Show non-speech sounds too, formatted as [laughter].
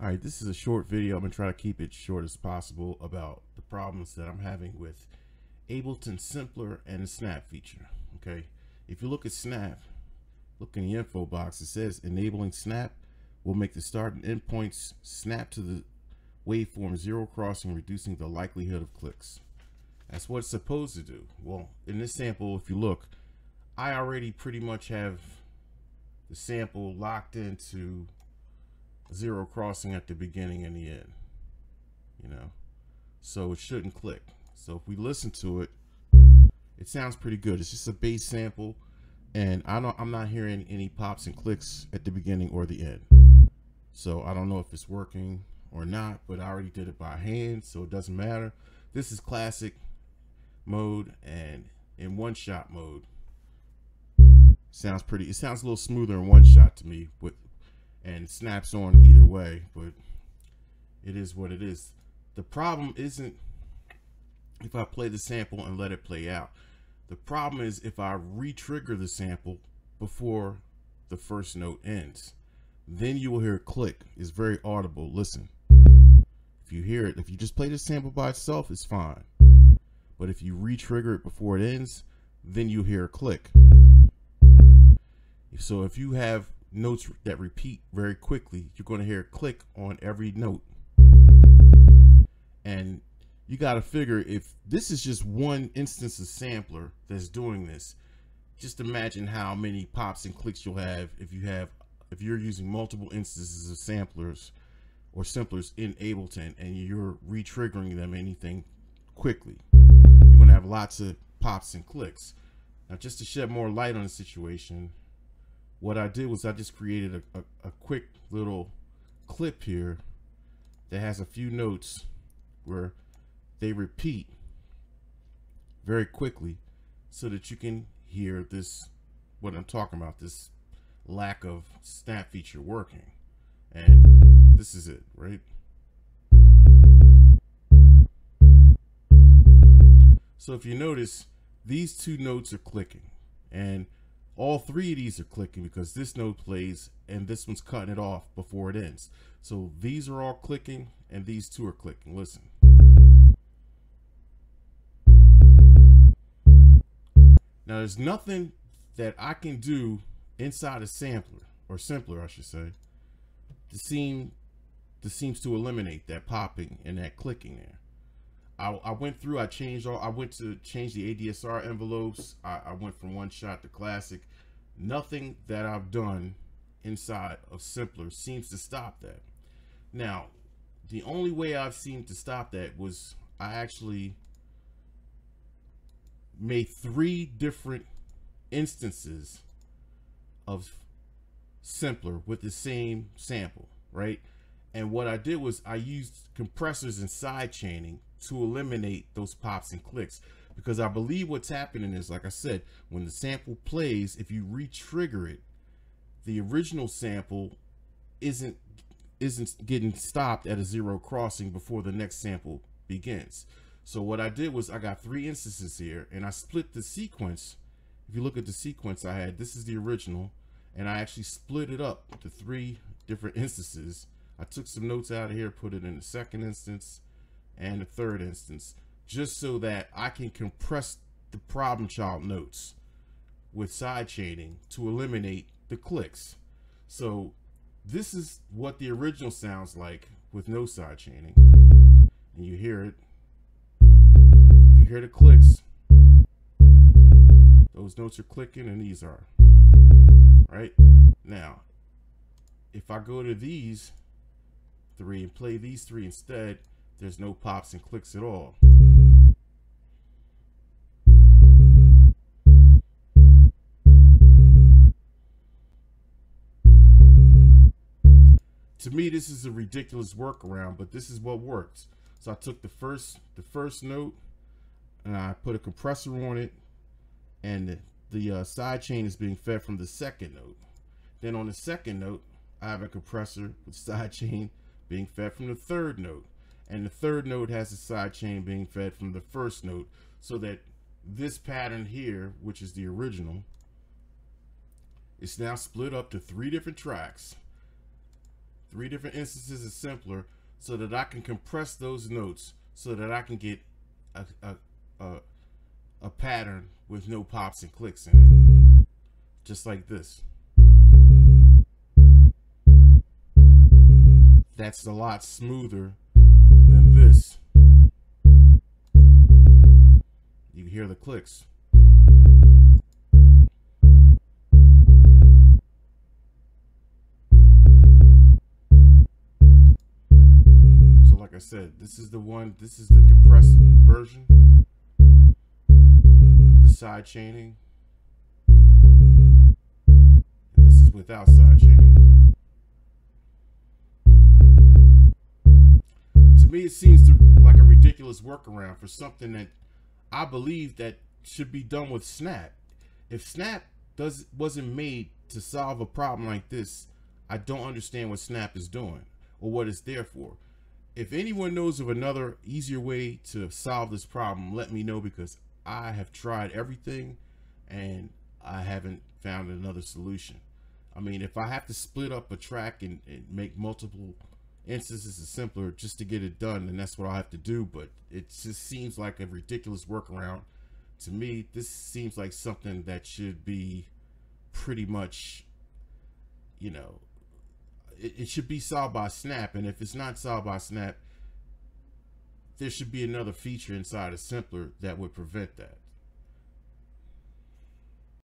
All right, this is a short video. I'm to try to keep it short as possible about the problems that I'm having with Ableton Simpler and the Snap feature. Okay, if you look at Snap, look in the info box, it says enabling Snap will make the start and end points snap to the waveform zero crossing, reducing the likelihood of clicks. That's what it's supposed to do. Well, in this sample, if you look, I already pretty much have the sample locked into zero crossing at the beginning and the end, you know, so it shouldn't click. So if we listen to it, it sounds pretty good. It's just a bass sample and I don't, I'm not hearing any pops and clicks at the beginning or the end. So I don't know if it's working or not, but I already did it by hand, so it doesn't matter. This is classic mode and in one shot mode. Sounds pretty, it sounds a little smoother in one shot to me with and snaps on either way, but it is what it is. The problem isn't if I play the sample and let it play out. The problem is if I re-trigger the sample before the first note ends. Then you will hear a click. It's very audible. Listen. If you hear it, if you just play the sample by itself, it's fine. But if you re-trigger it before it ends, then you hear a click. So if you have notes that repeat very quickly. You're going to hear a click on every note. And you got to figure if this is just one instance of sampler that's doing this, just imagine how many pops and clicks you'll have if you have if you're using multiple instances of samplers or simplers in Ableton and you're re-triggering them anything quickly. You're going to have lots of pops and clicks. Now just to shed more light on the situation, what I did was I just created a, a, a quick little clip here that has a few notes where they repeat very quickly so that you can hear this what I'm talking about this lack of snap feature working. And this is it right? So if you notice these two notes are clicking. And all three of these are clicking because this note plays and this one's cutting it off before it ends. So these are all clicking and these two are clicking. Listen. Now there's nothing that I can do inside a sampler or simpler, I should say, to seem to seems to eliminate that popping and that clicking there. I, I, went through, I changed all, I went to change the ADSR envelopes. I, I, went from one shot to classic. Nothing that I've done inside of Simpler seems to stop that. Now, the only way I've seen to stop that was I actually made three different instances of Simpler with the same sample, right? And what I did was I used compressors and side chaining to eliminate those pops and clicks. Because I believe what's happening is like I said when the sample plays if you re-trigger it the original sample isn't isn't getting stopped at a zero crossing before the next sample begins. So what I did was I got three instances here and I split the sequence. If you look at the sequence I had this is the original and I actually split it up to three different instances. I took some notes out of here put it in the second instance and the third instance, just so that I can compress the problem child notes with side chaining to eliminate the clicks. So this is what the original sounds like with no side chaining. And you hear it. You hear the clicks. Those notes are clicking and these are. Right? Now, if I go to these three and play these three instead, there's no pops and clicks at all. To me, this is a ridiculous workaround, but this is what works. So I took the first the first note and I put a compressor on it and the, the uh, side chain is being fed from the second note. Then on the second note, I have a compressor with side [laughs] chain being fed from the third note and the third note has a side chain being fed from the first note so that this pattern here which is the original is now split up to three different tracks three different instances of simpler so that I can compress those notes so that I can get a, a, a, a pattern with no pops and clicks in it. Just like this. That's a lot smoother this. You hear the clicks. So like I said, this is the one, this is the compressed version with the side chaining. And this is without side chaining. Me, it seems to, like a ridiculous workaround for something that I believe that should be done with Snap. If Snap does wasn't made to solve a problem like this, I don't understand what Snap is doing or what it's there for. If anyone knows of another easier way to solve this problem, let me know because I have tried everything and I haven't found another solution. I mean, if I have to split up a track and, and make multiple instances is simpler just to get it done and that's what i have to do but it just seems like a ridiculous workaround. To me this seems like something that should be pretty much you know it, it should be solved by snap and if it's not solved by snap there should be another feature inside of simpler that would prevent that